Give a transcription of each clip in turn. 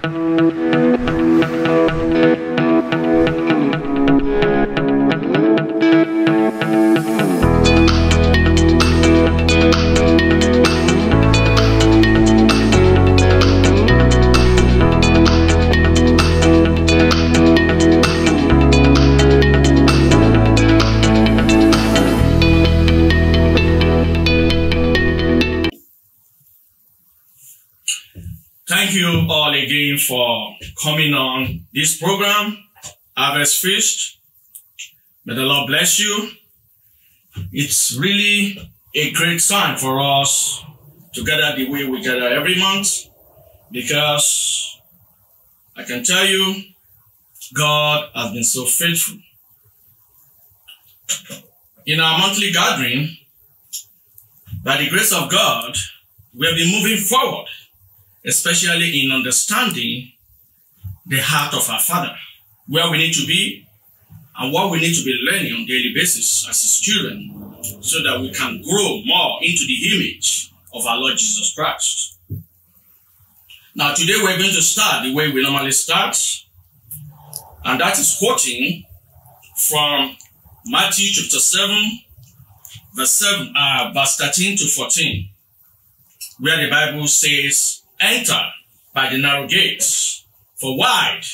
Thank you. Coming on this program, Harvest Feast. May the Lord bless you. It's really a great sign for us to gather the way we gather every month because I can tell you, God has been so faithful. In our monthly gathering, by the grace of God, we have been moving forward especially in understanding the heart of our Father, where we need to be and what we need to be learning on daily basis as His children, so that we can grow more into the image of our Lord Jesus Christ. Now, today we're going to start the way we normally start, and that is quoting from Matthew chapter 7, verse 7, uh, verse 13 to 14, where the Bible says, enter by the narrow gates. For wide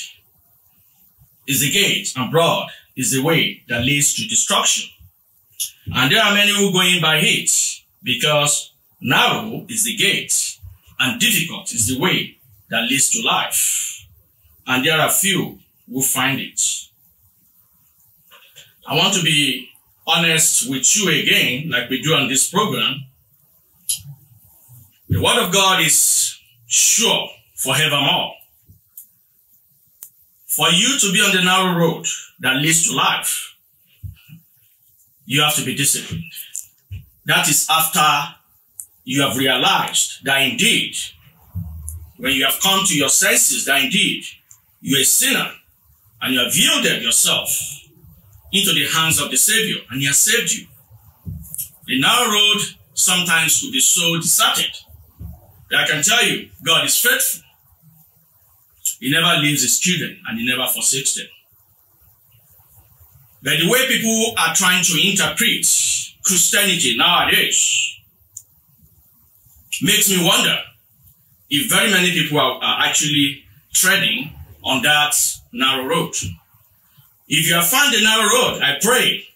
is the gate and broad is the way that leads to destruction. And there are many who go in by it because narrow is the gate and difficult is the way that leads to life. And there are few who find it. I want to be honest with you again, like we do on this program. The word of God is sure forevermore. For you to be on the narrow road that leads to life, you have to be disciplined. That is after you have realized that indeed, when you have come to your senses, that indeed you're a sinner and you have yielded yourself into the hands of the Savior and He has saved you. The narrow road sometimes will be so deserted that I can tell you, God is faithful. He never leaves his children and he never forsakes them. But the way people are trying to interpret Christianity nowadays makes me wonder if very many people are, are actually treading on that narrow road. If you have found the narrow road, I pray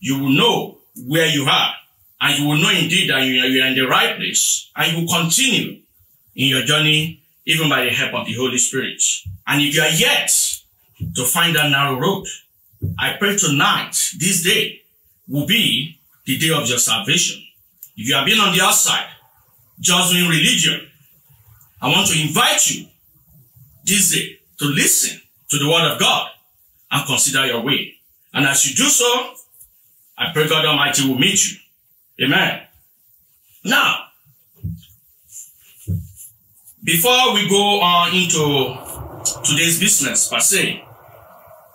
you will know where you are and you will know indeed that you are in the right place and you will continue in your journey even by the help of the Holy Spirit. And if you are yet to find that narrow road, I pray tonight, this day, will be the day of your salvation. If you have been on the outside, just doing religion, I want to invite you this day to listen to the word of God and consider your way. And as you do so, I pray God Almighty will meet you Amen. Now, before we go on into today's business per se,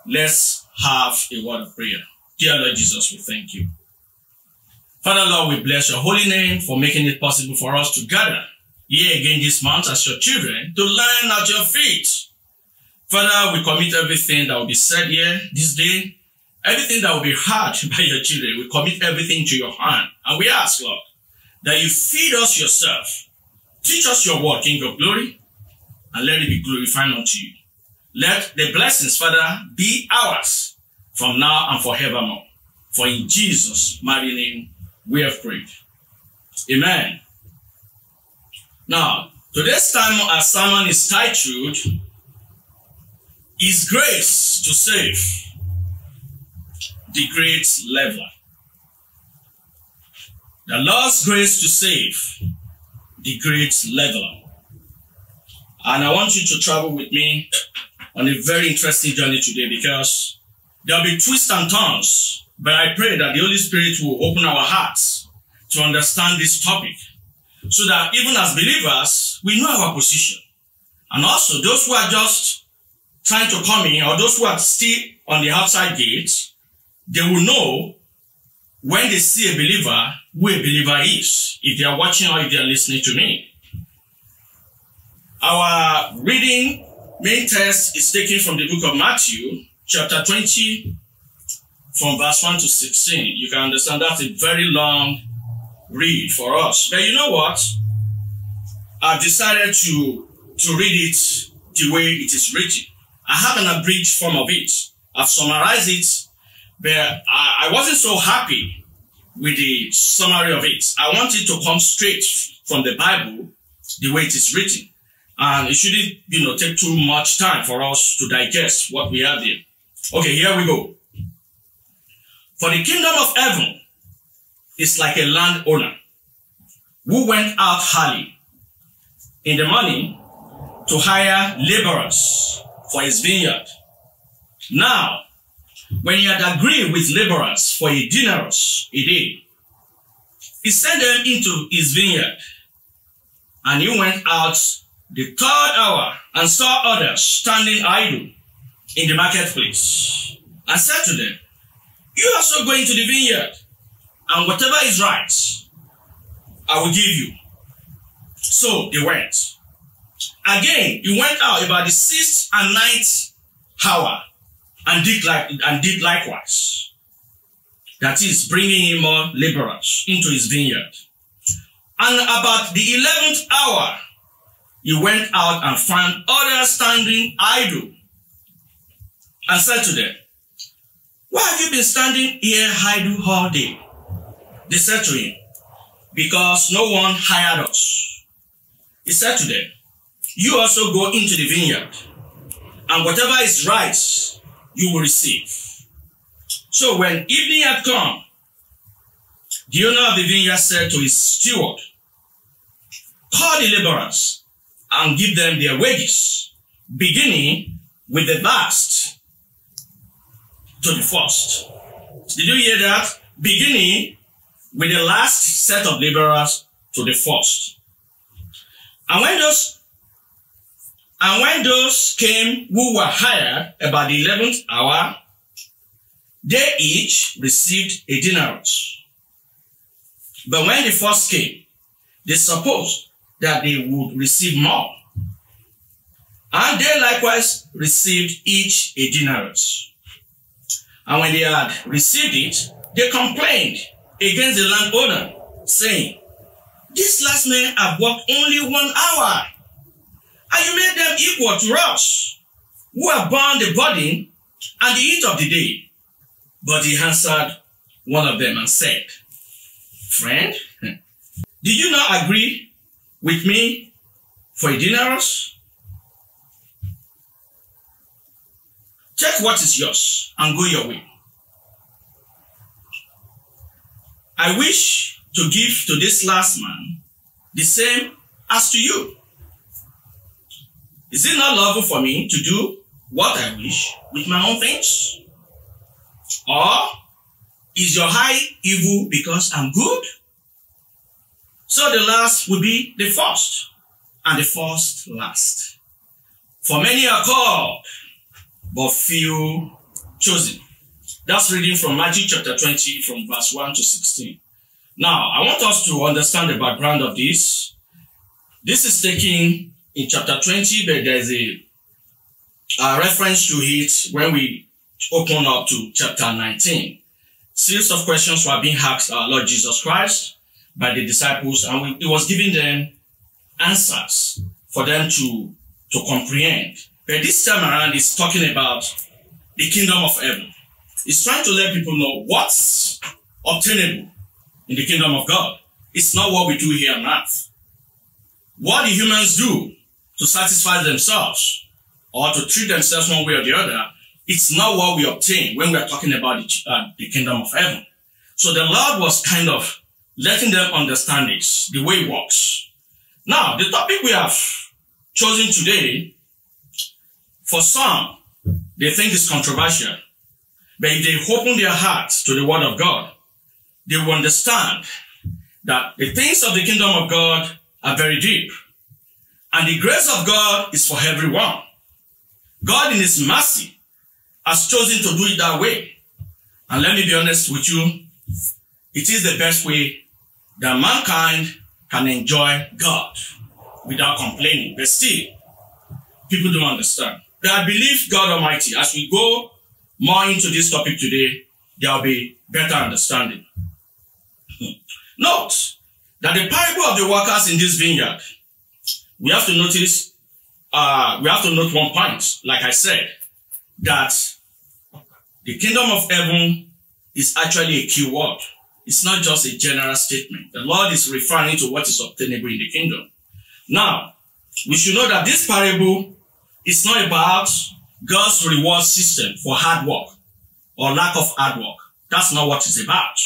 let's have a word of prayer. Dear Lord Jesus, we thank you. Father Lord, we bless your holy name for making it possible for us to gather here again this month as your children to learn at your feet. Father, we commit everything that will be said here this day Everything that will be heard by your children, we commit everything to your hand. And we ask, Lord, that you feed us yourself. Teach us your word, King of glory, and let it be glorified unto you. Let the blessings, Father, be ours from now and forevermore. For in Jesus' mighty name we have prayed. Amen. Now, today's time our sermon is titled, Is Grace to Save? the great leveler. The Lord's grace to save the great leveler. And I want you to travel with me on a very interesting journey today because there'll be twists and turns, but I pray that the Holy Spirit will open our hearts to understand this topic so that even as believers, we know our position. And also those who are just trying to come in or those who are still on the outside gate, they will know when they see a believer who a believer is, if they are watching or if they are listening to me. Our reading main text is taken from the book of Matthew, chapter 20, from verse 1 to 16. You can understand that's a very long read for us. But you know what? I've decided to, to read it the way it is written. I have an abridged form of it. I've summarized it, but I, I wasn't so happy with the summary of it. I want it to come straight from the Bible, the way it is written. And it shouldn't, you know, take too much time for us to digest what we have there. Okay, here we go. For the kingdom of heaven is like a landowner who went out early in the morning to hire laborers for his vineyard. Now, when he had agreed with laborers for a denarius a day, he sent them into his vineyard, and he went out the third hour and saw others standing idle in the marketplace, and said to them, You also go into the vineyard, and whatever is right, I will give you. So they went. Again, he went out about the sixth and ninth hour and did like and did likewise. That is bringing in more laborers into his vineyard. And about the eleventh hour, he went out and found others standing idle, and said to them, "Why have you been standing here idle all day?" They said to him, "Because no one hired us." He said to them, you also go into the vineyard, and whatever is right, you will receive. So when evening had come, the owner of the vineyard said to his steward, Call the laborers and give them their wages, beginning with the last to the first. Did you hear that? Beginning with the last set of laborers to the first. And when those and when those came who were hired about the eleventh hour, they each received a denarius. But when the first came, they supposed that they would receive more. And they likewise received each a denarius. And when they had received it, they complained against the landowner, saying, This last man have worked only one hour and you made them equal to us, who have borne the burden and the heat of the day. But he answered one of them and said, Friend, did you not agree with me for a denarius? Take what is yours and go your way. I wish to give to this last man the same as to you. Is it not lawful for me to do what I wish with my own things? Or is your high evil because I'm good? So the last will be the first, and the first last. For many are called, but few chosen. That's reading from Matthew chapter 20 from verse 1 to 16. Now, I want us to understand the background of this. This is taking in chapter 20, but there's a, a reference to it when we open up to chapter 19. Series of questions were being asked our Lord Jesus Christ by the disciples, and we, he was giving them answers for them to, to comprehend. But this time around, he's talking about the kingdom of heaven. He's trying to let people know what's obtainable in the kingdom of God. It's not what we do here on earth. What the humans do to satisfy themselves or to treat themselves one way or the other, it's not what we obtain when we are talking about the, uh, the kingdom of heaven. So the Lord was kind of letting them understand this, the way it works. Now, the topic we have chosen today, for some, they think is controversial. But if they open their hearts to the word of God, they will understand that the things of the kingdom of God are very deep. And the grace of God is for everyone. God in his mercy has chosen to do it that way. And let me be honest with you, it is the best way that mankind can enjoy God without complaining. But still, people don't understand. But I believe God Almighty, as we go more into this topic today, there will be better understanding. Note that the parable of the workers in this vineyard, we have to notice, uh, we have to note one point, like I said, that the kingdom of heaven is actually a key word. It's not just a general statement. The Lord is referring to what is obtainable in the kingdom. Now, we should know that this parable is not about God's reward system for hard work or lack of hard work. That's not what it's about.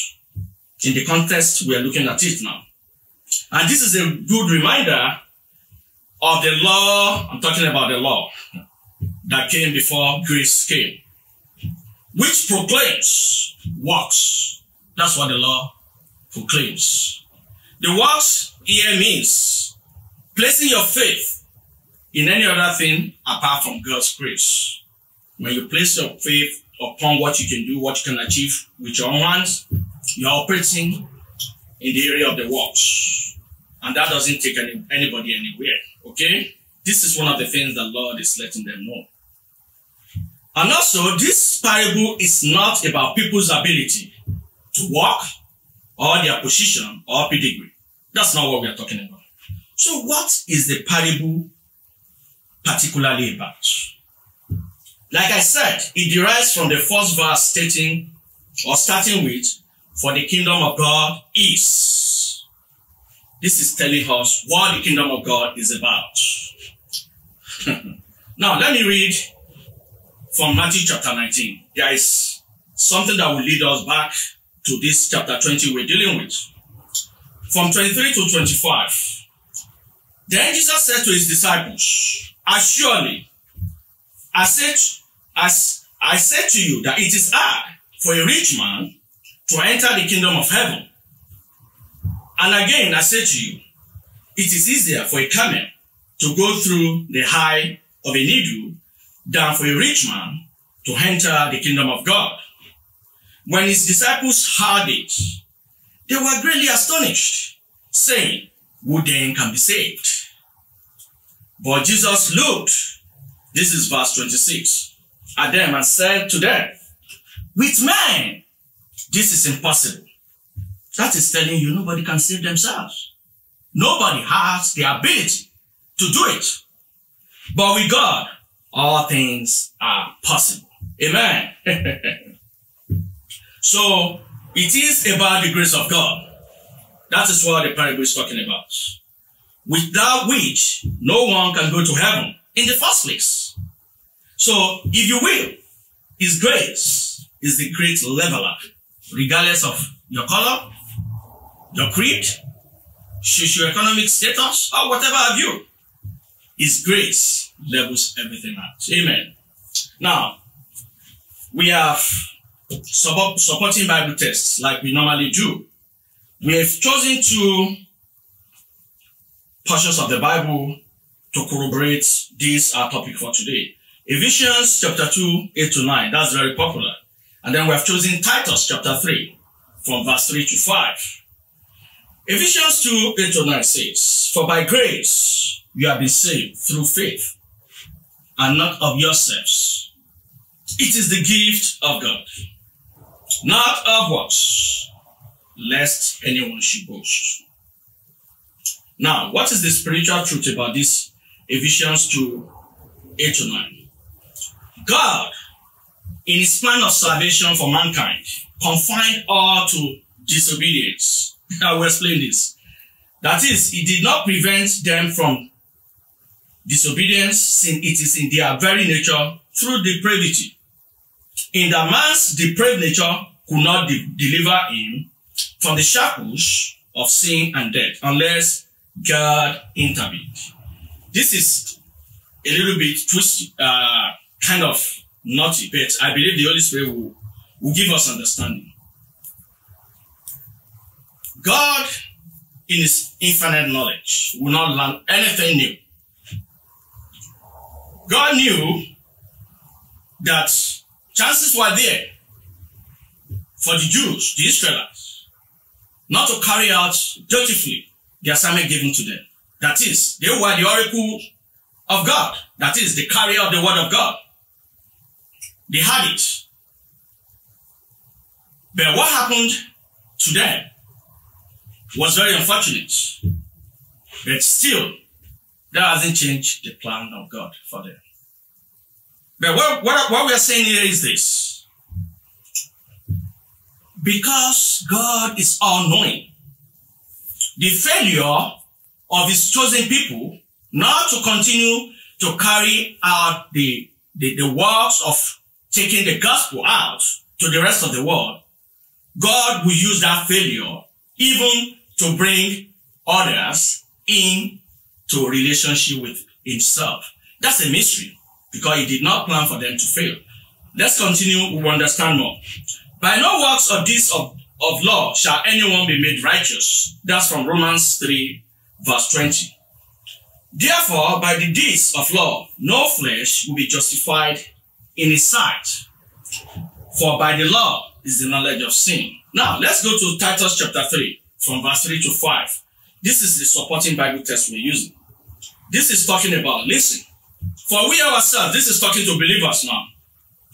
In the context we are looking at it now. And this is a good reminder of the law, I'm talking about the law that came before grace came, which proclaims works. That's what the law proclaims. The works here means placing your faith in any other thing apart from God's grace. When you place your faith upon what you can do, what you can achieve with your own hands, you're operating in the area of the works. And that doesn't take any, anybody anywhere. Okay? This is one of the things the Lord is letting them know. And also, this parable is not about people's ability to walk or their position or pedigree. That's not what we are talking about. So what is the parable particularly about? Like I said, it derives from the first verse stating or starting with, for the kingdom of God is. This is telling us what the kingdom of God is about. now, let me read from Matthew chapter 19. There is something that will lead us back to this chapter 20 we're dealing with. From 23 to 25. Then Jesus said to his disciples, As surely, I said, as I said to you that it is hard for a rich man to enter the kingdom of heaven. And again, I say to you, it is easier for a camel to go through the eye of a needle than for a rich man to enter the kingdom of God. When his disciples heard it, they were greatly astonished, saying, Who then can be saved? But Jesus looked, this is verse 26, at them and said to them, With men, this is impossible. That is telling you nobody can save themselves. Nobody has the ability to do it. But with God, all things are possible. Amen. so it is about the grace of God. That is what the parable is talking about. Without which no one can go to heaven in the first place. So if you will, His grace is the great leveler, regardless of your color, your creed, socioeconomic status, or whatever have you. His grace levels everything out. Amen. Now, we have support, supporting Bible tests like we normally do. We have chosen two portions of the Bible to corroborate this our topic for today. Ephesians chapter 2, 8 to 9. That's very popular. And then we have chosen Titus chapter 3 from verse 3 to 5. Ephesians 2, 8 to 9 says, For by grace you have been saved through faith, and not of yourselves. It is the gift of God, not of works, lest anyone should boast. Now, what is the spiritual truth about this Ephesians 2, 8 to 9? God, in his plan of salvation for mankind, confined all to disobedience. I will explain this. That is, he did not prevent them from disobedience since it is in their very nature through depravity. In the man's depraved nature could not de deliver him from the shackles of sin and death unless God intervened. This is a little bit twisty, uh, kind of naughty, but I believe the Holy Spirit will, will give us understanding. God, in his infinite knowledge, will not learn anything new. God knew that chances were there for the Jews, the Israelites, not to carry out dutifully the assignment given to them. That is, they were the oracle of God. That is the carrier of the word of God. They had it. But what happened to them was very unfortunate. But still, that hasn't changed the plan of God for them. But what, what, what we are saying here is this. Because God is all knowing, the failure of his chosen people not to continue to carry out the, the, the works of taking the gospel out to the rest of the world, God will use that failure even to bring others in to a relationship with himself. That's a mystery because he did not plan for them to fail. Let's continue. We will understand more. By no works of this of, of law shall anyone be made righteous. That's from Romans 3 verse 20. Therefore, by the deeds of law, no flesh will be justified in his sight. For by the law is the knowledge of sin. Now, let's go to Titus chapter 3, from verse 3 to 5. This is the supporting Bible text we're using. This is talking about, listen, for we ourselves, this is talking to believers now.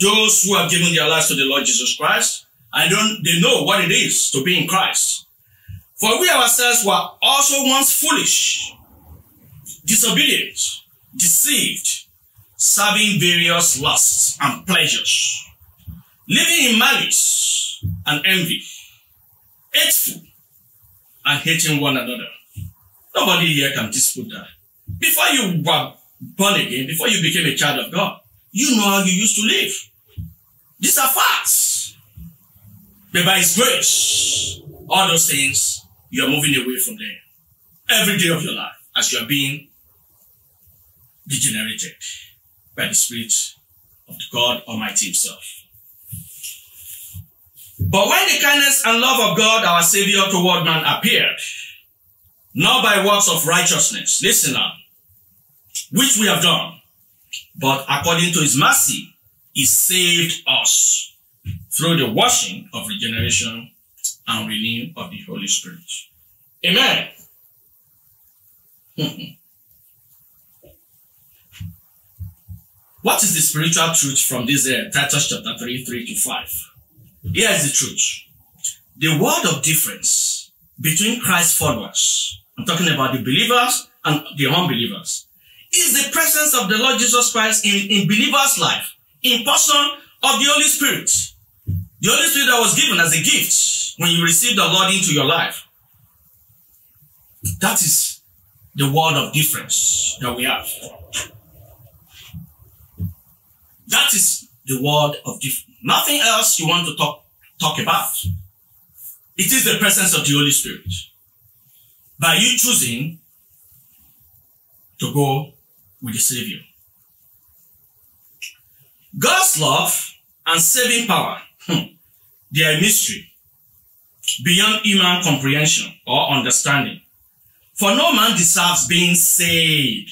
Those who have given their lives to the Lord Jesus Christ, and don't, they know what it is to be in Christ. For we ourselves were also once foolish, disobedient, deceived, serving various lusts and pleasures, living in malice and envy, hateful, and hating one another. Nobody here can dispute that. Before you were born again, before you became a child of God, you know how you used to live. These are facts. But by His grace, all those things, you are moving away from them. Every day of your life, as you are being degenerated by the Spirit of the God Almighty Himself. But when the kindness and love of God, our Savior toward man appeared, not by works of righteousness, listen now, which we have done, but according to his mercy, he saved us through the washing of regeneration and renewing of the Holy Spirit. Amen. what is the spiritual truth from this uh, Titus chapter 3, 3 to 5? Here is the truth. The word of difference between Christ's followers, I'm talking about the believers and the unbelievers, is the presence of the Lord Jesus Christ in, in believers' life, in person of the Holy Spirit. The Holy Spirit that was given as a gift when you receive the Lord into your life. That is the word of difference that we have. That is the word of difference. Nothing else you want to talk, talk about. It is the presence of the Holy Spirit. By you choosing to go with the Savior. God's love and saving power, hmm, they are a mystery beyond human comprehension or understanding. For no man deserves being saved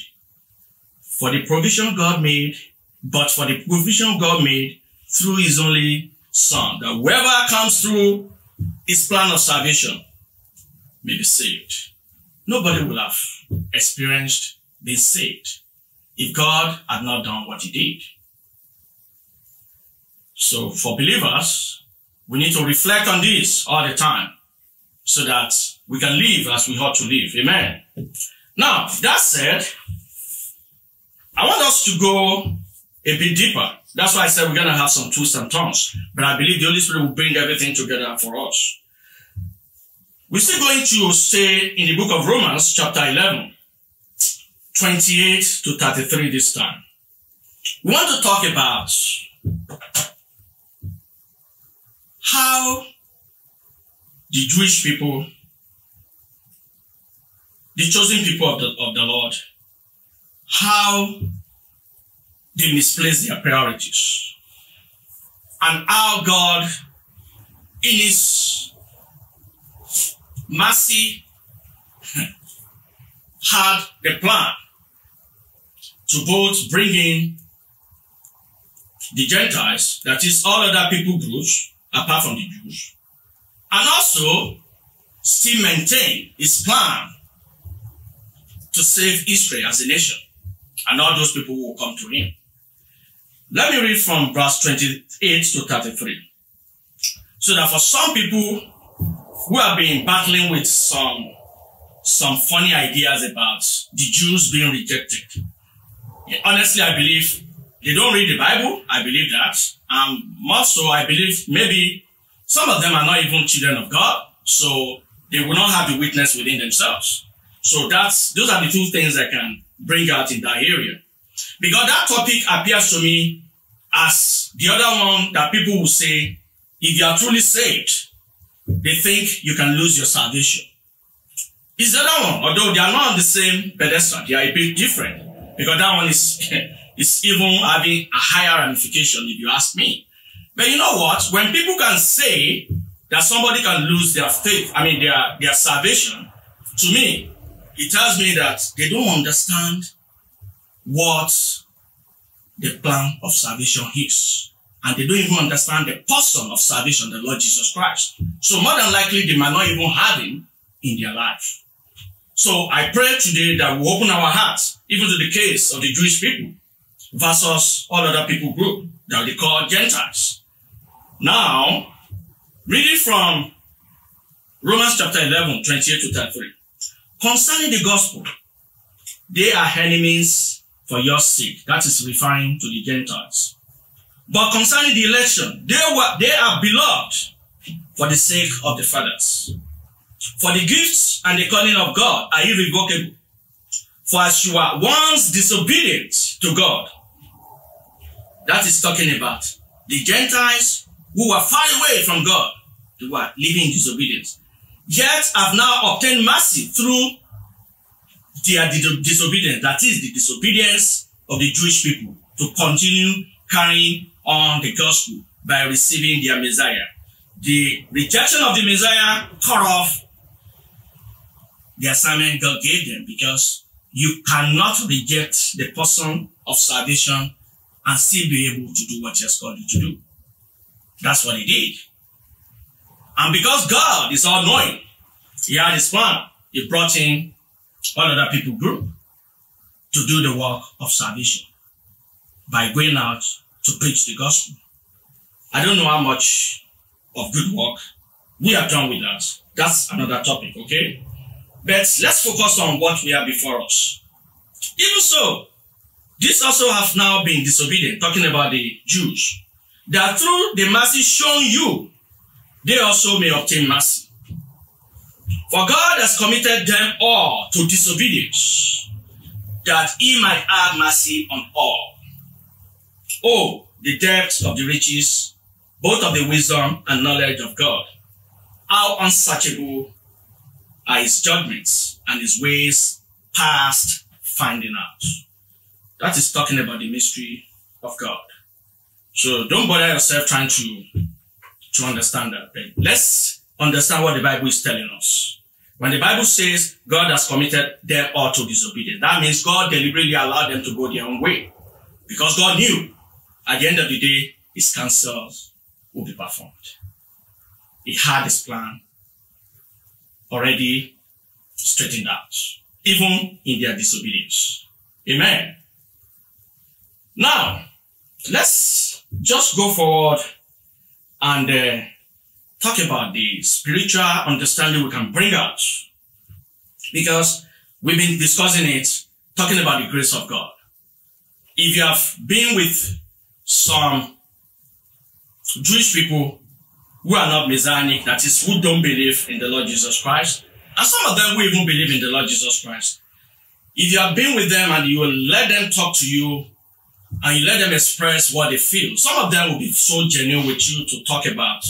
for the provision God made, but for the provision God made through his only son, that whoever comes through his plan of salvation may be saved. Nobody will have experienced being saved if God had not done what he did. So for believers, we need to reflect on this all the time so that we can live as we ought to live. Amen. Now, that said, I want us to go a bit deeper. That's why I said we're going to have some twists and turns. But I believe the Holy Spirit will bring everything together for us. We're still going to stay in the book of Romans, chapter 11. 28 to 33 this time. We want to talk about how the Jewish people, the chosen people of the, of the Lord, how they misplace their priorities and how God in his mercy had the plan to both bring in the Gentiles, that is all other people groups apart from the Jews, and also still maintain his plan to save Israel as a nation. and all those people will come to him. Let me read from verse 28 to 33. So that for some people who have been battling with some some funny ideas about the Jews being rejected. Honestly, I believe they don't read the Bible. I believe that. Um, more so, I believe maybe some of them are not even children of God. So they will not have the witness within themselves. So that's, those are the two things I can bring out in that area. Because that topic appears to me as the other one that people will say, if you are truly saved, they think you can lose your salvation. It's the other one, although they are not on the same pedestal, they are a bit different. Because that one is, is even having a higher ramification, if you ask me. But you know what? When people can say that somebody can lose their faith, I mean their, their salvation, to me, it tells me that they don't understand what the plan of salvation is. And they don't even understand the person of salvation, the Lord Jesus Christ. So more than likely, they might not even have him in their life. So I pray today that we open our hearts, even to the case of the Jewish people versus all other people group that they call Gentiles. Now, reading from Romans chapter 11, 28 to 33. Concerning the gospel, they are enemies for your sake. That is referring to the Gentiles. But concerning the election, they were they are beloved for the sake of the fathers. For the gifts and the calling of God are irrevocable. For as you are once disobedient to God, that is talking about the Gentiles who were far away from God, who were living in disobedience yet have now obtained mercy through their disobedience. That is the disobedience of the Jewish people to continue carrying on the gospel by receiving their Messiah. The rejection of the Messiah cut off the assignment God gave them because you cannot reject the person of salvation and still be able to do what he has called you to do. That's what he did. And because God is all knowing, he had his plan. He brought in all other people group to do the work of salvation by going out to preach the gospel. I don't know how much of good work we have done with that. That's another topic, okay? But let's focus on what we have before us. Even so, this also have now been disobedient, talking about the Jews, that through the mercy shown you they also may obtain mercy. For God has committed them all to disobedience, that he might have mercy on all. Oh, the depth of the riches, both of the wisdom and knowledge of God. How unsearchable are his judgments and his ways past finding out. That is talking about the mystery of God. So don't bother yourself trying to to understand that. Let's understand what the Bible is telling us. When the Bible says God has committed them all to disobedience, that means God deliberately allowed them to go their own way. Because God knew at the end of the day, his counsels would be performed. He had his plan already straightened out, even in their disobedience. Amen. Now, let's just go forward and uh, talk about the spiritual understanding we can bring out. Because we've been discussing it, talking about the grace of God. If you have been with some Jewish people who are not Messianic, that is, who don't believe in the Lord Jesus Christ, and some of them who even believe in the Lord Jesus Christ, if you have been with them and you let them talk to you and you let them express what they feel. Some of them will be so genuine with you to talk about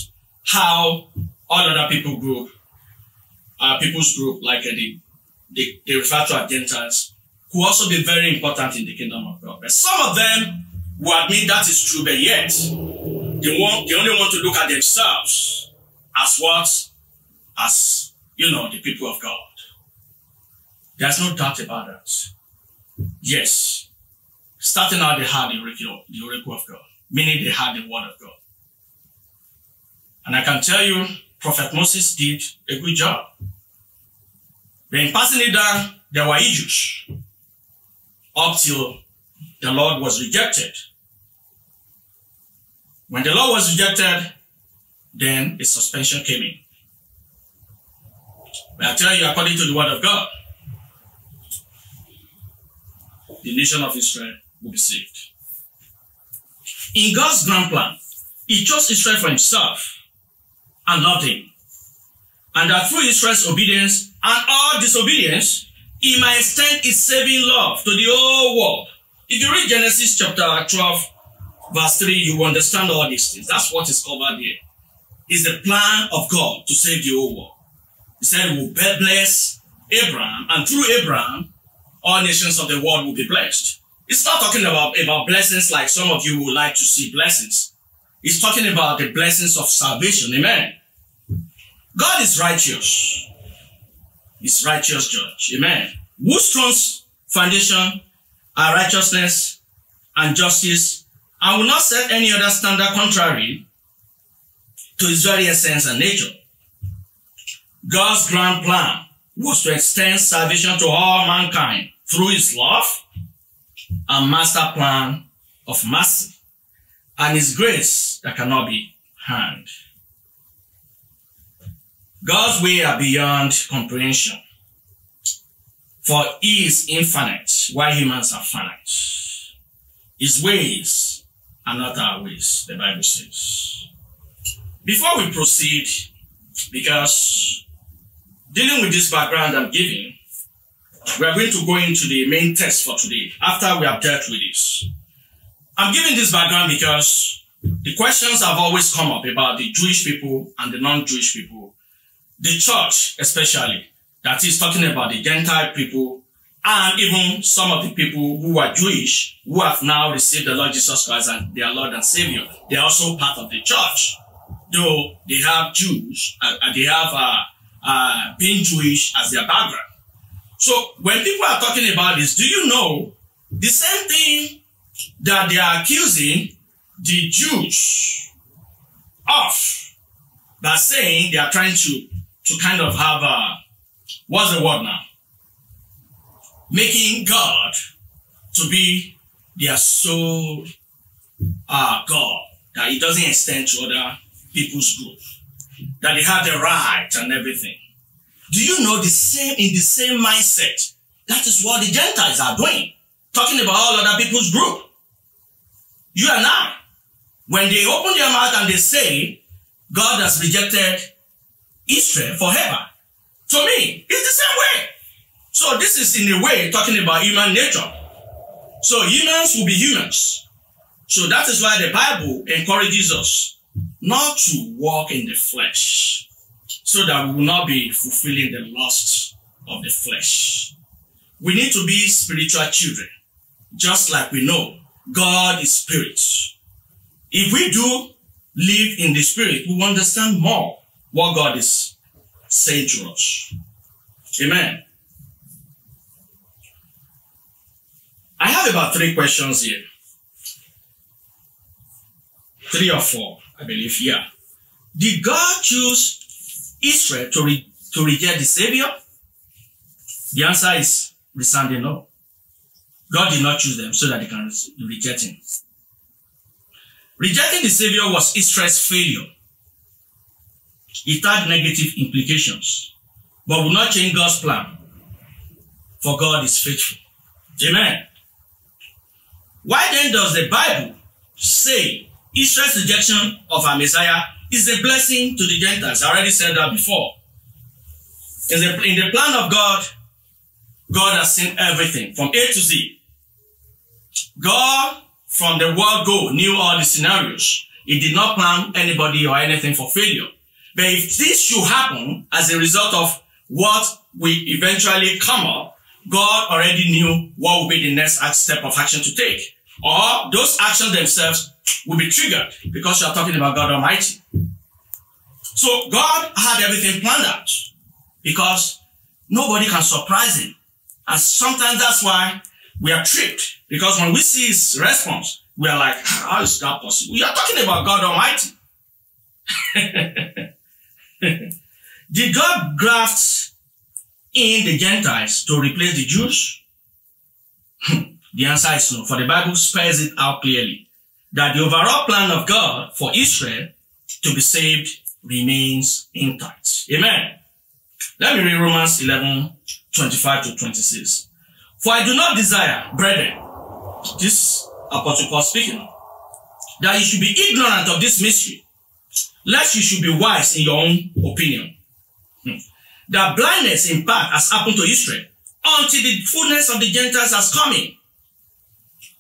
how all other people group, uh, people's group, like uh, the, they, they refer to as Gentiles, who also be very important in the kingdom of God. But some of them will admit that is true, but yet they want they only want to look at themselves as what? As you know, the people of God. There's no doubt about that. Yes, Starting out, they had the oracle, the oracle of God, meaning they had the word of God. And I can tell you, Prophet Moses did a good job. But in passing it down, there were issues. up till the Lord was rejected. When the Lord was rejected, then a suspension came in. But I tell you, according to the word of God, the nation of Israel will be saved. In God's grand plan, He chose Israel for Himself and loved him. And that through Israel's obedience and all disobedience, He might extend His saving love to the whole world. If you read Genesis chapter 12, verse 3, you understand all these things. That's what is covered here. It's the plan of God to save the whole world. He said, He will bless Abraham, and through Abraham, all nations of the world will be blessed. It's not talking about, about blessings like some of you would like to see blessings. It's talking about the blessings of salvation. Amen. God is righteous. He's righteous judge. Amen. Whose throne's foundation are righteousness and justice and will not set any other standard contrary to his very essence and nature. God's grand plan was to extend salvation to all mankind through his love and master plan of mercy and his grace that cannot be harmed. God's way are beyond comprehension. For he is infinite, while humans are finite. His ways are not our ways, the Bible says. Before we proceed, because dealing with this background I'm giving, we are going to go into the main text for today after we have dealt with this. I'm giving this background because the questions have always come up about the Jewish people and the non-Jewish people. The church, especially, that is talking about the Gentile people and even some of the people who are Jewish who have now received the Lord Jesus Christ as their Lord and Savior. They are also part of the church. Though they have Jews, uh, they have uh, uh, being Jewish as their background. So when people are talking about this, do you know the same thing that they are accusing the Jews of by saying they are trying to to kind of have a what's the word now? Making God to be their sole uh, God, that it doesn't extend to other people's group, that they have the right and everything. Do you know the same, in the same mindset? That is what the Gentiles are doing. Talking about all other people's group. You and I. When they open their mouth and they say, God has rejected Israel forever. To me, it's the same way. So this is in a way talking about human nature. So humans will be humans. So that is why the Bible encourages us not to walk in the flesh so that we will not be fulfilling the lust of the flesh. We need to be spiritual children, just like we know God is spirit. If we do live in the spirit, we will understand more what God is saying to us. Amen. I have about three questions here. Three or four, I believe, yeah. Did God choose Israel to, re to reject the Savior? The answer is resounding no. God did not choose them so that they can reject him. Rejecting the Savior was Israel's failure. It had negative implications, but will not change God's plan. For God is faithful. Amen. Why then does the Bible say Israel's rejection of our Messiah is a blessing to the Gentiles. I already said that before. In the, in the plan of God, God has seen everything from A to Z. God, from the word go, knew all the scenarios. He did not plan anybody or anything for failure. But if this should happen as a result of what we eventually come up, God already knew what would be the next step of action to take. Or those actions themselves will be triggered because you are talking about God Almighty. So God had everything planned out because nobody can surprise him. And sometimes that's why we are tripped because when we see his response, we are like, ah, how is that possible? We are talking about God Almighty. Did God graft in the Gentiles to replace the Jews? The answer is no, for the Bible spells it out clearly that the overall plan of God for Israel to be saved remains intact. Amen. Let me read Romans 11, 25 to 26. For I do not desire, brethren, this Apostle Paul speaking, that you should be ignorant of this mystery, lest you should be wise in your own opinion. Hmm. That blindness in part has happened to Israel until the fullness of the Gentiles has come in.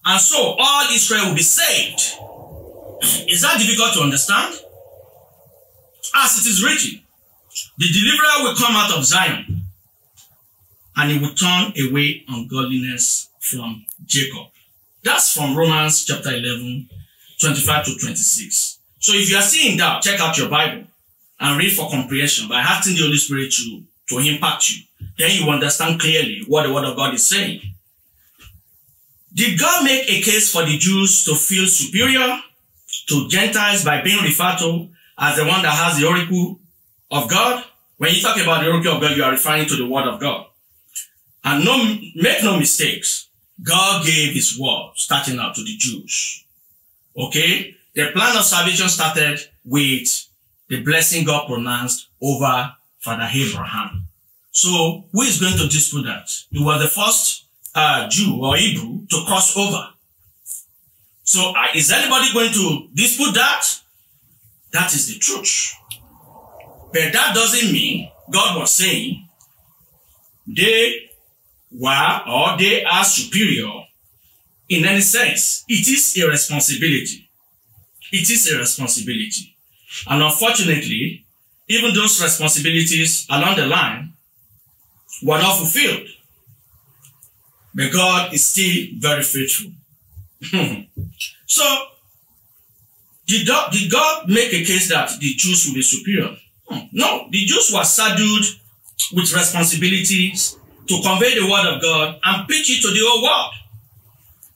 And so all Israel will be saved. Is that difficult to understand? As it is written, the deliverer will come out of Zion and he will turn away ungodliness from Jacob. That's from Romans chapter 11, 25 to 26. So if you are seeing that, check out your Bible and read for comprehension by asking the Holy Spirit to, to impact you. Then you understand clearly what the Word of God is saying. Did God make a case for the Jews to feel superior to Gentiles by being referred to as the one that has the oracle of God? When you talk about the oracle of God, you are referring to the Word of God. And no, make no mistakes. God gave his word starting out to the Jews. Okay? The plan of salvation started with the blessing God pronounced over Father Abraham. So who is going to dispute that? He was the first uh, Jew or Hebrew to cross over. So uh, is anybody going to dispute that? That is the truth. But that doesn't mean God was saying they were or they are superior in any sense. It is a responsibility. It is a responsibility. And unfortunately, even those responsibilities along the line were not fulfilled. But God is still very faithful. so, did God, did God make a case that the Jews will be superior? Hmm. No, the Jews were saddled with responsibilities to convey the word of God and preach it to the whole world.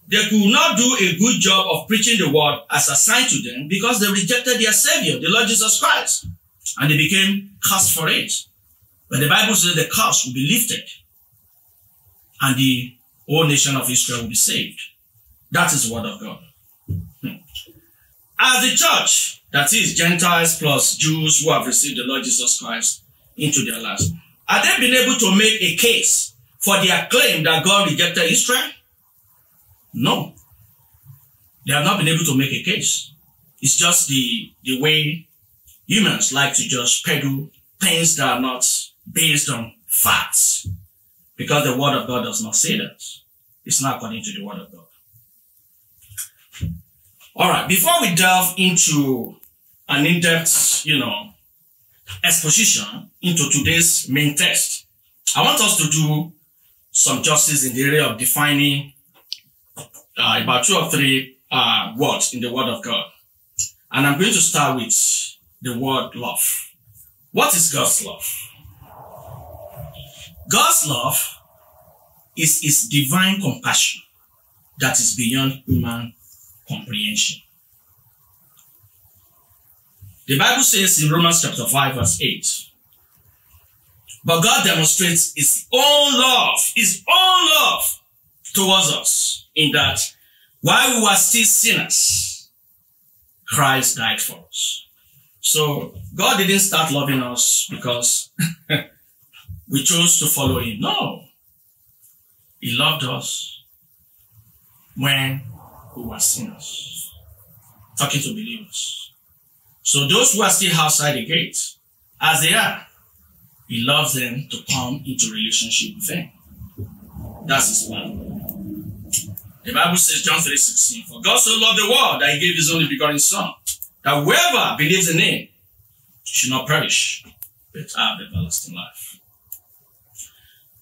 They could not do a good job of preaching the word as assigned to them because they rejected their Savior, the Lord Jesus Christ, and they became cursed for it. But the Bible says the curse will be lifted and the whole nation of Israel will be saved. That is the word of God. Hmm. As the church, that is Gentiles plus Jews who have received the Lord Jesus Christ into their lives, have they been able to make a case for their claim that God rejected Israel? No. They have not been able to make a case. It's just the, the way humans like to just peddle things that are not based on facts. Because the word of God does not say that. It's not according to the word of God. All right. Before we delve into an in-depth, you know, exposition into today's main text, I want us to do some justice in the area of defining uh, about two or three uh, words in the Word of God. And I'm going to start with the word love. What is God's love? God's love is His divine compassion that is beyond human comprehension. The Bible says in Romans chapter 5 verse 8, but God demonstrates his own love, his own love towards us in that while we were still sinners, Christ died for us. So God didn't start loving us because we chose to follow him. No. He loved us when we were sinners. Talking to believers. So those who are still outside the gate, as they are, he loves them to come into relationship with him. That's his plan. The Bible says, John 3 16, For God so loved the world that he gave his only begotten Son, that whoever believes in him should not perish, but have everlasting life.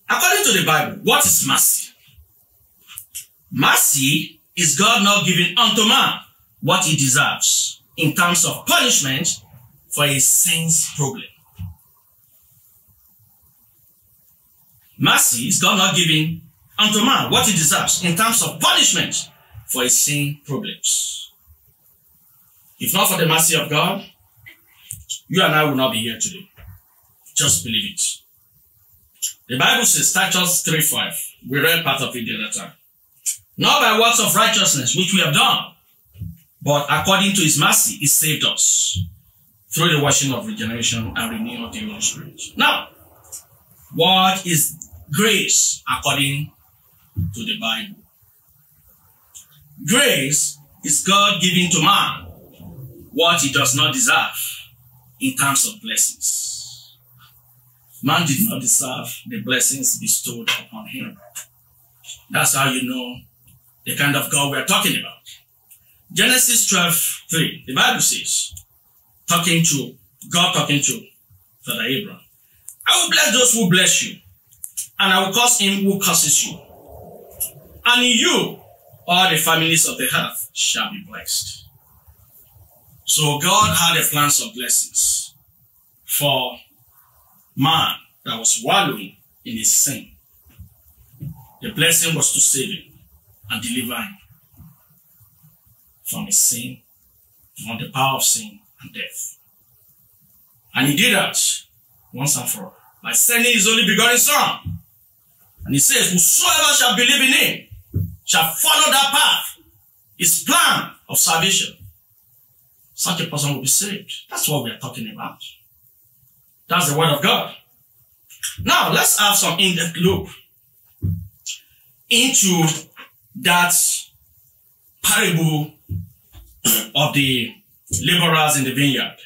According to the Bible, what is mercy? Mercy is God not giving unto man what he deserves in terms of punishment for his sins problem. Mercy is God not giving unto man what he deserves in terms of punishment for his sin problems. If not for the mercy of God, you and I will not be here today. Just believe it. The Bible says, Titus 3 5. We read part of it the other time. not by works of righteousness, which we have done, but according to his mercy, he saved us through the washing of regeneration and renewal of the Holy Spirit. Now, what is grace according to the Bible? Grace is God giving to man what he does not deserve in terms of blessings. Man did not deserve the blessings bestowed upon him. That's how you know the kind of God we're talking about. Genesis 12, 3, the Bible says, talking to God talking to Father Abraham. I will bless those who bless you, and I will curse him who curses you. And in you, all the families of the earth shall be blessed. So God had a plan of blessings for man that was wallowing in his sin. The blessing was to save him and deliver him from his sin, from the power of sin and death. And he did that once and for all by sending his only begotten son. And he says, Whosoever shall believe in him shall follow that path, his plan of salvation. Such a person will be saved. That's what we are talking about. That's the word of God. Now, let's have some in-depth look into that parable of the laborers in the vineyard.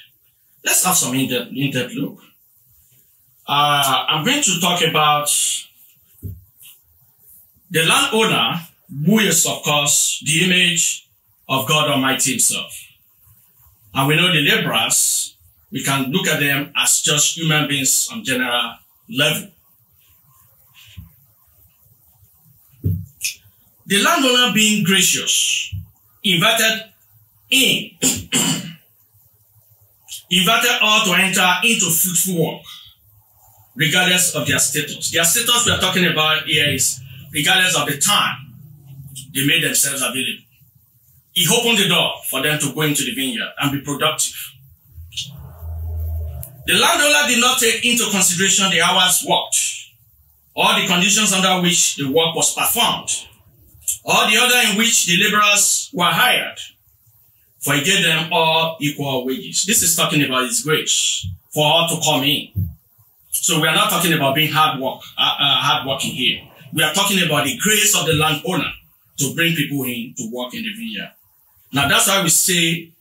Let's have some in-depth, in-depth look. Uh, I'm going to talk about the landowner, who is, of course, the image of God Almighty Himself. And we know the laborers, we can look at them as just human beings on general level. The landowner being gracious, invited in invited all to enter into fruitful work, regardless of their status. Their status we are talking about here is regardless of the time they made themselves available. He opened the door for them to go into the vineyard and be productive. The landowner did not take into consideration the hours worked or the conditions under which the work was performed or the order in which the laborers were hired for he gave them all equal wages. This is talking about his grace for all to come in. So we are not talking about being hard work, uh, uh, hard working here. We are talking about the grace of the landowner to bring people in to work in the vineyard. Now that's why we say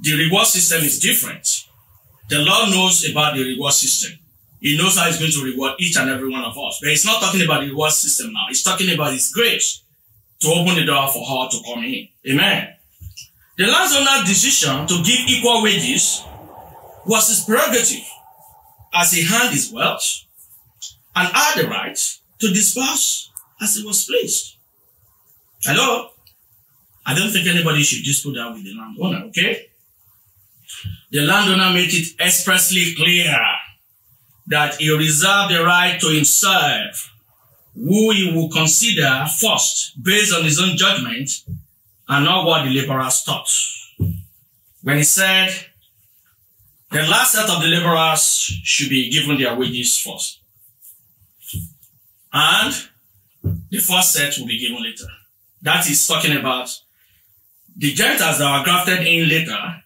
the reward system is different. The Lord knows about the reward system. He knows how he's going to reward each and every one of us. But he's not talking about the reward system now. He's talking about his grace to open the door for her to come in. Amen. The landowner's decision to give equal wages was his prerogative as he had his wealth and had the right to disperse as he was pleased. Hello? I don't think anybody should dispute that with the landowner, okay? The landowner made it expressly clear that he reserved the right to himself who he will consider first based on his own judgment and not what the laborers taught. When he said, the last set of the laborers should be given their wages first. And the first set will be given later. That is talking about the Gentiles that are grafted in later,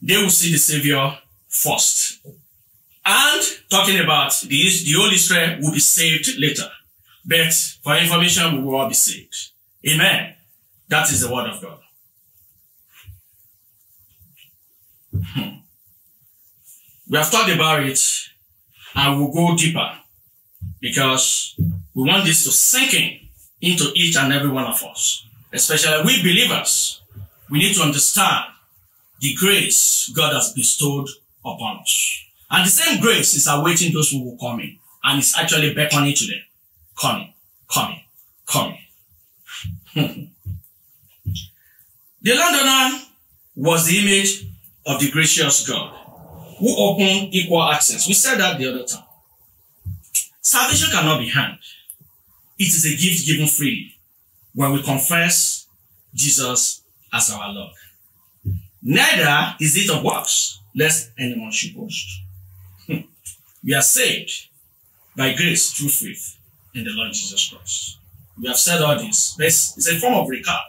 they will see the Savior first. And talking about the, the Holy Israel will be saved later. But for information, we will all be saved. Amen. That is the word of God. Hmm. We have talked about it and we'll go deeper because we want this to sink in into each and every one of us, especially we believers. We need to understand the grace God has bestowed upon us. And the same grace is awaiting those who will come in and it's actually beckoning to them. Coming, coming, coming. The landowner was the image of the gracious God who opened equal access. We said that the other time. Salvation cannot be earned. It is a gift given freely when we confess Jesus as our Lord. Neither is it of works, lest anyone should boast. Hmm. we are saved by grace through faith in the Lord Jesus Christ. We have said all this. It's a form of recap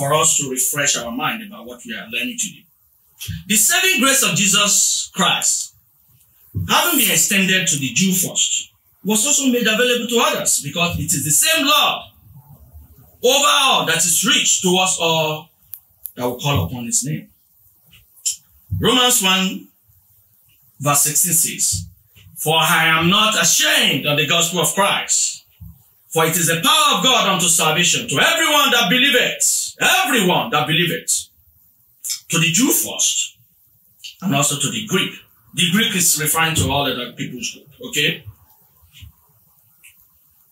for us to refresh our mind about what we are learning today. The saving grace of Jesus Christ, having been extended to the Jew first, was also made available to others because it is the same Lord over all that is rich towards all that will call upon his name. Romans 1 verse 16 says, For I am not ashamed of the gospel of Christ, for it is the power of God unto salvation to everyone that believeth, everyone that believeth, to the Jew first, and also to the Greek. The Greek is referring to all other people's group, okay?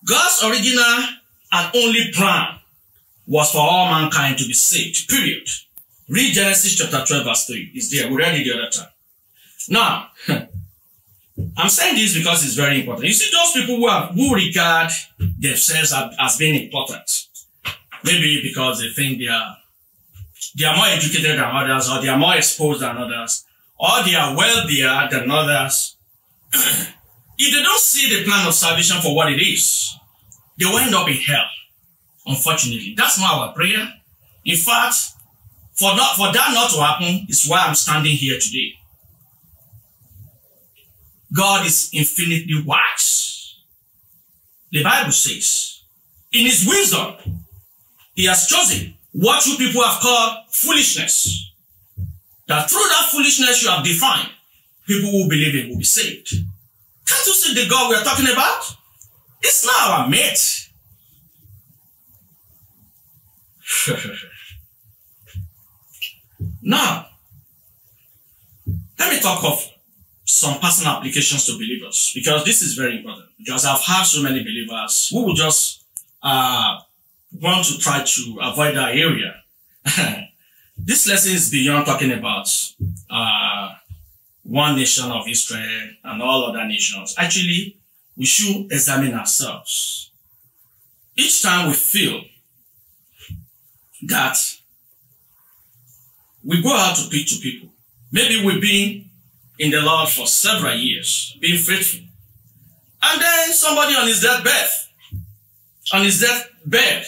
God's original and only plan was for all mankind to be saved, period. Read Genesis chapter 12 verse 3. It's there. We read it the other time. Now, I'm saying this because it's very important. You see, those people who, have, who regard themselves as, as being important, maybe because they think they are, they are more educated than others, or they are more exposed than others, or they are wealthier than others. if they don't see the plan of salvation for what it is, they will end up in hell. Unfortunately, that's not our prayer. In fact, for, not, for that not to happen is why I'm standing here today. God is infinitely wise. The Bible says, in his wisdom, he has chosen what you people have called foolishness. That through that foolishness you have defined, people who believe in will be saved. Can't you see the God we are talking about? It's not our mate. now, let me talk of some personal applications to believers because this is very important because I've had so many believers who will just uh, want to try to avoid that area. this lesson is beyond talking about uh, one nation of Israel and all other nations. Actually, we should examine ourselves. Each time we feel that we go out to preach to people, maybe we've been in the Lord for several years, being faithful. And then somebody on his deathbed, on his deathbed,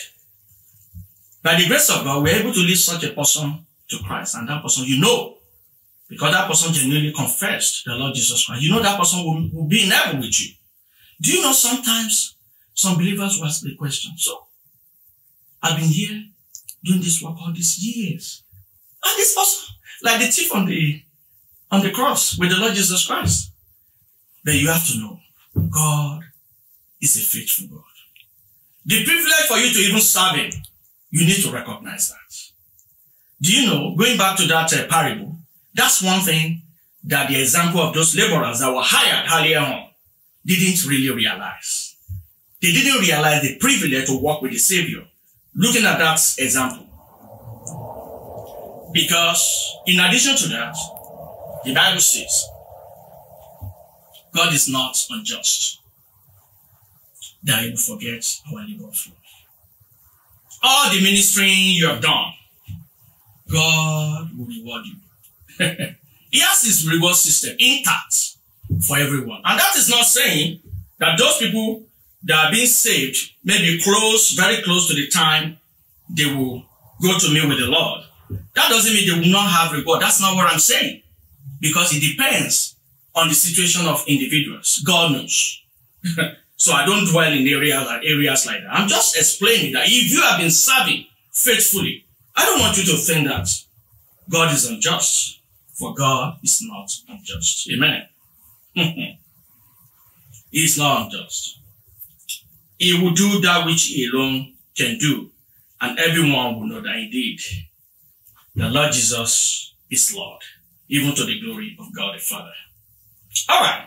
by the grace of God, we're able to lead such a person to Christ. And that person, you know, because that person genuinely confessed the Lord Jesus Christ, you know that person will, will be in heaven with you. Do you know sometimes some believers will ask the question, so I've been here doing this work all these years. And this person, like the thief on the on the cross with the Lord Jesus Christ. But you have to know, God is a faithful God. The privilege for you to even serve Him, you need to recognize that. Do you know, going back to that uh, parable, that's one thing that the example of those laborers that were hired earlier on didn't really realize. They didn't realize the privilege to work with the Savior. Looking at that example. Because in addition to that, the Bible says, God is not unjust that he will forget our labor of love. All the ministering you have done, God will reward you. he has his reward system intact for everyone. And that is not saying that those people that are being saved may be close, very close to the time they will go to meet with the Lord. That doesn't mean they will not have reward. That's not what I'm saying because it depends on the situation of individuals. God knows. so I don't dwell in areas like areas like that. I'm just explaining that if you have been serving faithfully, I don't want you to think that God is unjust, for God is not unjust. Amen. he is not unjust. He will do that which he alone can do, and everyone will know that indeed the Lord Jesus is Lord even to the glory of God the Father. All right.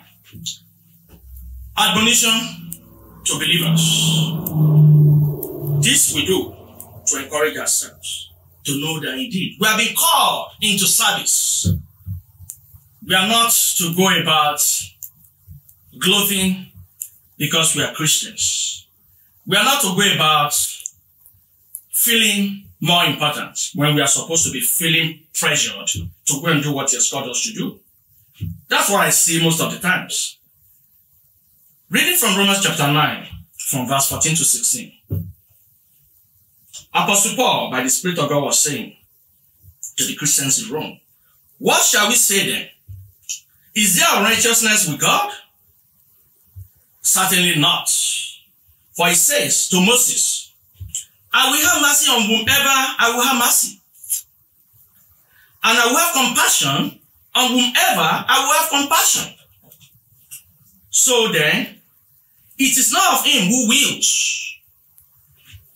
Admonition to believers. This we do to encourage ourselves to know that indeed we have been called into service. We are not to go about gloating because we are Christians. We are not to go about feeling more important when we are supposed to be feeling pressured to go and do what he has called us to do. That's what I see most of the times. Reading from Romans chapter 9, from verse 14 to 16. Apostle Paul, by the Spirit of God, was saying to the Christians in Rome, What shall we say then? Is there righteousness with God? Certainly not. For he says to Moses, I will have mercy on whomever I will have mercy. And I will have compassion on whomever I will have compassion. So then, it is not of him who wills,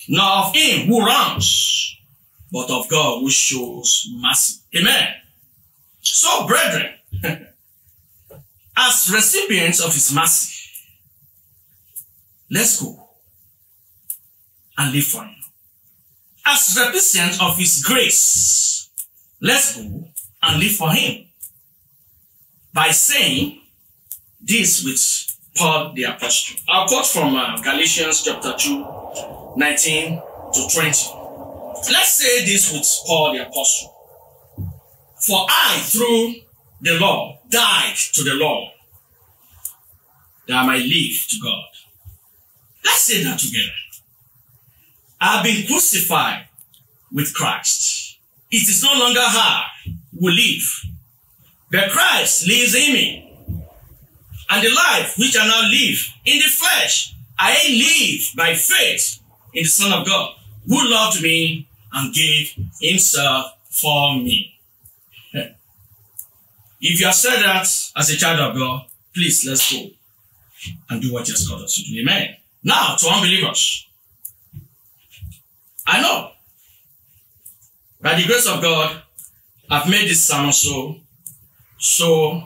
nor of him who runs, but of God who shows mercy. Amen. So, brethren, as recipients of his mercy, let's go and live for him. As recipients of his grace, let's go and live for him. By saying this with Paul the Apostle. I'll quote from uh, Galatians chapter 2, 19 to 20. Let's say this with Paul the Apostle. For I, through the law, died to the law, that I might live to God. Let's say that together. I've been crucified with Christ. It is no longer I who live, but Christ lives in me. And the life which I now live in the flesh, I live by faith in the Son of God, who loved me and gave himself for me. If you have said that as a child of God, please let's go and do what He has called us to do. Amen. Now, to unbelievers, I know by the grace of God, I've made this sermon so, so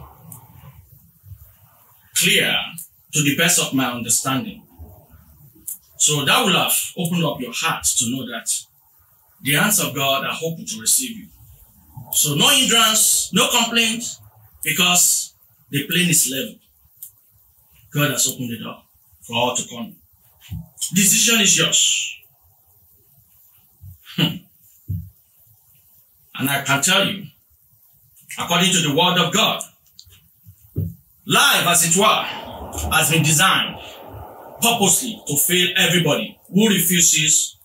clear to the best of my understanding. So that will have opened up your heart to know that the hands of God are open to receive you. So no hindrance, no complaint, because the plane is level. God has opened the door for all to come. Decision is yours. Hmm. And I can tell you, according to the word of God, life as it were has been designed purposely to fail everybody who refuses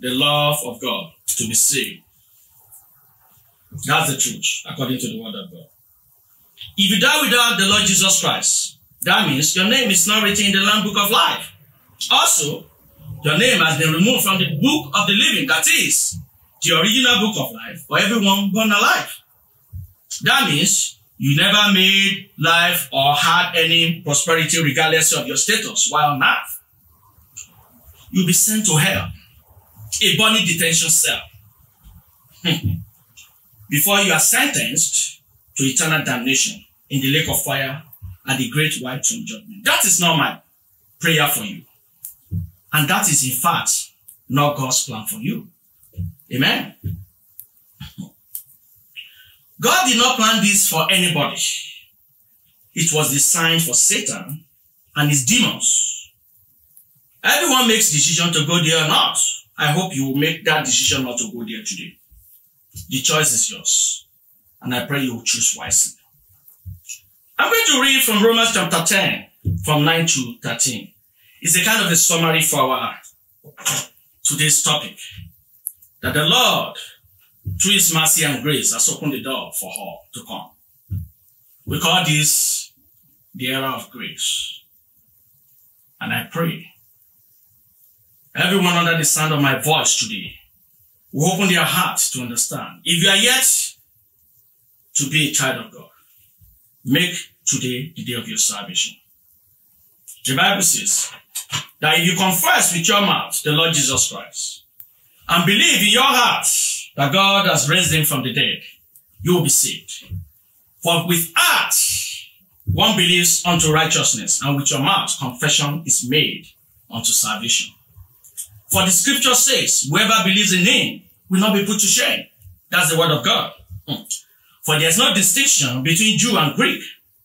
the love of God to be saved. That's the truth, according to the word of God. If you die without the Lord Jesus Christ, that means your name is not written in the Lamb Book of Life. Also, your name has been removed from the Book of the Living, that is, the original Book of Life for everyone born alive. That means you never made life or had any prosperity regardless of your status while on. You'll be sent to hell, a burning detention cell, before you are sentenced to eternal damnation in the lake of fire at the great white throne judgment. That is not my prayer for you. And that is in fact not God's plan for you. Amen. God did not plan this for anybody. It was designed for Satan and his demons. Everyone makes decision to go there or not. I hope you will make that decision not to go there today. The choice is yours. And I pray you will choose wisely. I'm going to read from Romans chapter 10, from 9 to 13. It's a kind of a summary for our today's topic. That the Lord, through his mercy and grace, has opened the door for all to come. We call this the era of grace. And I pray everyone under the sound of my voice today will open their hearts to understand. If you are yet to be a child of God, make today the day of your salvation. The Bible says that if you confess with your mouth the Lord Jesus Christ and believe in your heart that God has raised him from the dead, you will be saved. For with heart one believes unto righteousness, and with your mouth confession is made unto salvation. For the scripture says, whoever believes in him will not be put to shame. That's the word of God. Hmm. For there is no distinction between Jew and Greek.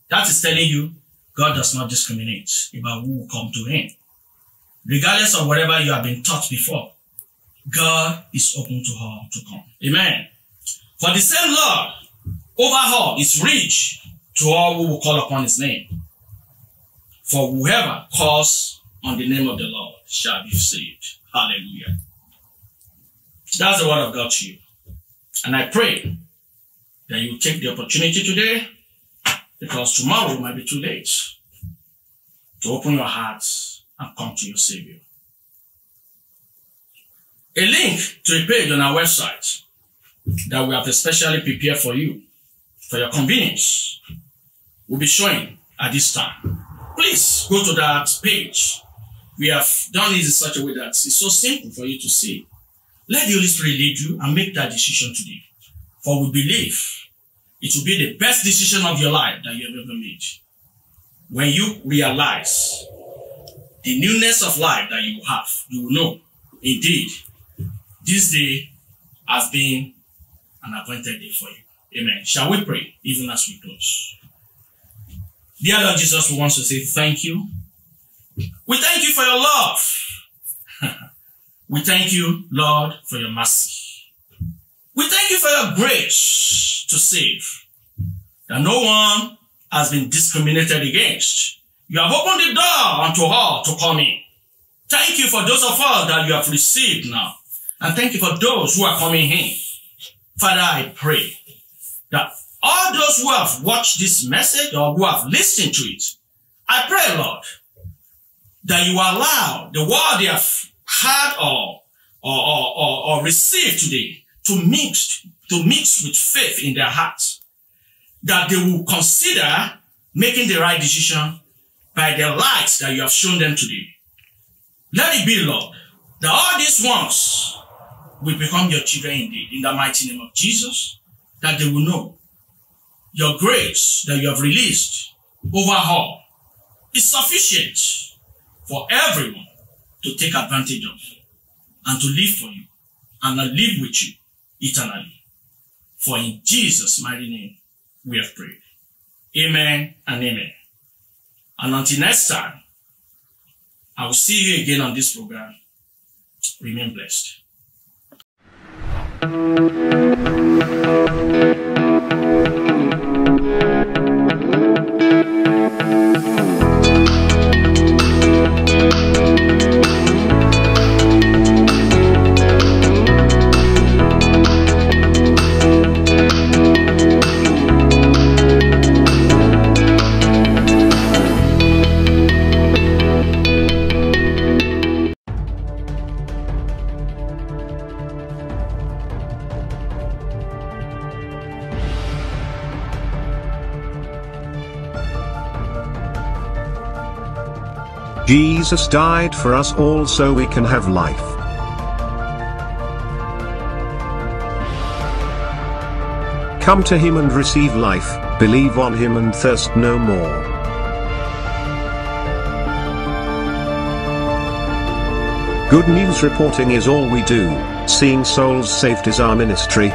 That is telling you God does not discriminate about who will come to him. Regardless of whatever you have been taught before, God is open to all to come. Amen. For the same Lord over all is rich to all who will call upon his name. For whoever calls on the name of the Lord shall be saved. Hallelujah. That's the word of God to you. And I pray that you take the opportunity today because tomorrow might be too late to open your hearts and come to your Savior. A link to a page on our website that we have especially prepared for you, for your convenience, will be showing at this time. Please go to that page. We have done it in such a way that it's so simple for you to see. Let the Holy Spirit lead you and make that decision today. For we believe it will be the best decision of your life that you have ever made. When you realize the newness of life that you have, you will know, indeed, this day has been an appointed day for you. Amen. Shall we pray even as we close? Dear Lord Jesus, we want to say thank you. We thank you for your love. we thank you, Lord, for your mercy. We thank you for your grace to save. That no one has been discriminated against. You have opened the door unto all to come in. Thank you for those of us that you have received now. And thank you for those who are coming in. Father, I pray that all those who have watched this message or who have listened to it, I pray, Lord, that you allow the word they have heard or, or, or, or, or received today to mix, to mix with faith in their hearts. That they will consider making the right decision by the light that you have shown them today. Let it be, Lord, that all these ones will become your children indeed, in the mighty name of Jesus, that they will know your grace that you have released over all is sufficient for everyone to take advantage of and to live for you and to live with you eternally. For in Jesus' mighty name we have prayed. Amen and amen. And until next time, I will see you again on this program. Remain blessed. Jesus died for us all so we can have life. Come to him and receive life, believe on him and thirst no more. Good news reporting is all we do, seeing souls saved is our ministry,